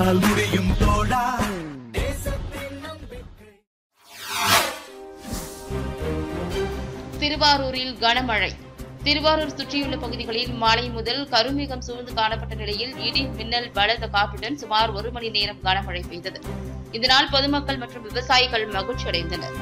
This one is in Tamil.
உன்னால் முடியும் தோழா. திருவாரூரில் கனமழை. திருவாரூர் சுற்றியுள்ள பகுதிகளில் மாலை முதல் கருமேகம் சூழ்ந்து காணப்பட்ட நிலையில் இடி மின்னல் பலத்த காப்புடன் சுமார் ஒரு மணி நேரம் கனமழை பெய்தது. இதனால் பொதுமக்கள் மற்றும் விவசாயிகள் மகிழ்ச்சி அடைந்தனர்